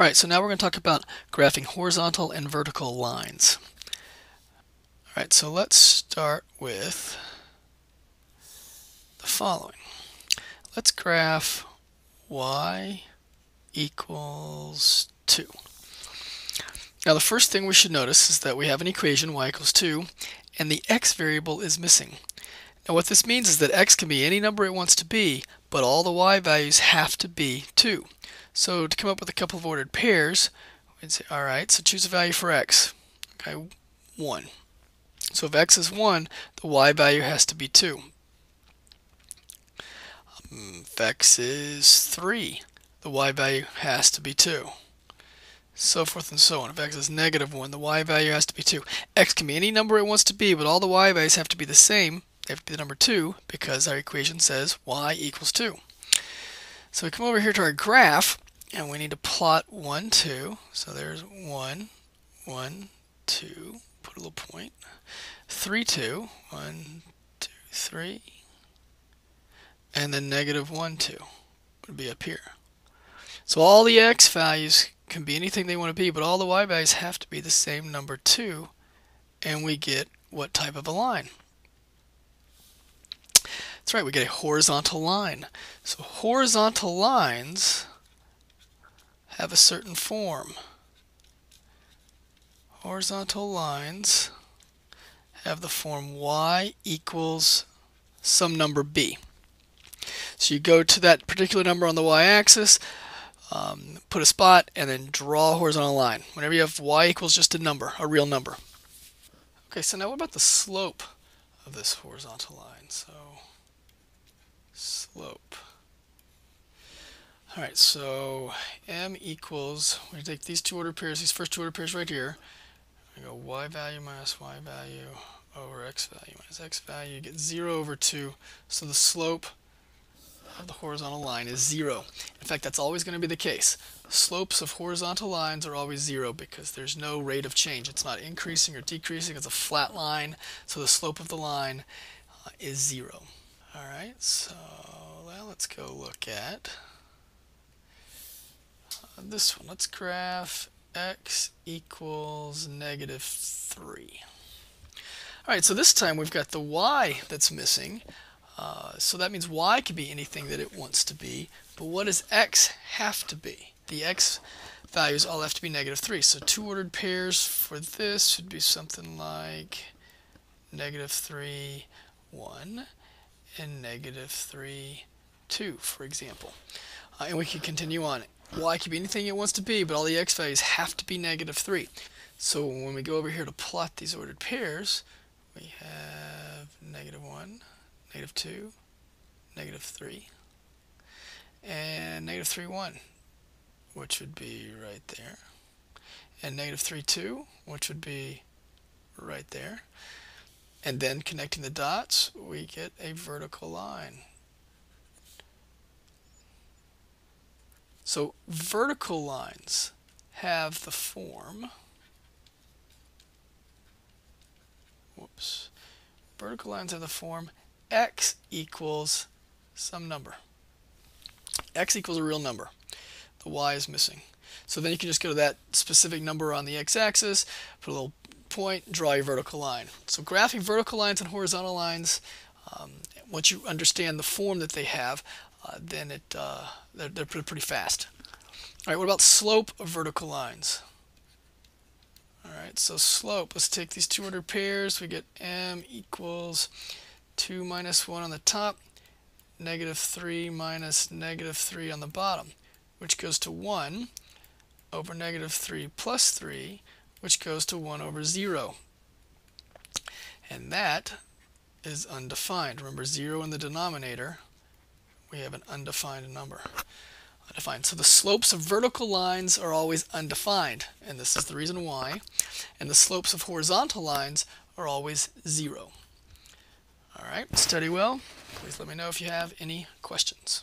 All right, so now we're going to talk about graphing horizontal and vertical lines. All right, so let's start with the following. Let's graph y equals 2. Now the first thing we should notice is that we have an equation y equals 2 and the x variable is missing. Now what this means is that x can be any number it wants to be, but all the y values have to be 2. So to come up with a couple of ordered pairs, we'd say, all right, so choose a value for x. Okay, 1. So if x is 1, the y value has to be 2. Um, if x is 3, the y value has to be 2. So forth and so on. If x is negative 1, the y value has to be 2. x can be any number it wants to be, but all the y values have to be the same. They have to be the number 2 because our equation says y equals 2. So we come over here to our graph, and we need to plot 1, 2. So there's 1, 1, 2, put a little point. 3, 2, 1, 2, 3. And then negative 1, 2 would be up here. So all the x values can be anything they want to be, but all the y values have to be the same number 2, and we get what type of a line? That's right, we get a horizontal line. So horizontal lines have a certain form. Horizontal lines have the form y equals some number b. So you go to that particular number on the y-axis, um, put a spot, and then draw a horizontal line. Whenever you have y equals just a number, a real number. Okay, so now what about the slope of this horizontal line? So slope. All right, so m equals, we take these two ordered pairs, these first two ordered pairs right here. We go y value minus y value over x value minus x value. You get 0 over 2. So the slope of the horizontal line is 0. In fact, that's always going to be the case. Slopes of horizontal lines are always 0 because there's no rate of change. It's not increasing or decreasing. It's a flat line. So the slope of the line uh, is 0. All right, so now let's go look at this one. Let's graph x equals negative 3. All right, so this time we've got the y that's missing. Uh, so that means y can be anything that it wants to be. But what does x have to be? The x values all have to be negative 3. So two ordered pairs for this should be something like negative 3, 1, and negative 3, 2, for example. Uh, and we can continue on. Y can be anything it wants to be, but all the x values have to be negative 3. So when we go over here to plot these ordered pairs, we have negative 1, negative 2, negative 3, and negative 3, 1, which would be right there, and negative 3, 2, which would be right there. And then connecting the dots, we get a vertical line. So vertical lines have the form, whoops, vertical lines have the form x equals some number. x equals a real number. The y is missing. So then you can just go to that specific number on the x-axis, put a little point, draw your vertical line. So graphing vertical lines and horizontal lines, um, once you understand the form that they have, uh, then it uh, they're, they're pretty fast. All right, what about slope of vertical lines? All right, so slope, let's take these two ordered pairs. We get m equals 2 minus 1 on the top, negative 3 minus negative 3 on the bottom, which goes to 1 over negative 3 plus 3, which goes to 1 over 0. And that is undefined. Remember, 0 in the denominator, we have an undefined number. Undefined. So the slopes of vertical lines are always undefined, and this is the reason why. And the slopes of horizontal lines are always 0. All right, study well. Please let me know if you have any questions.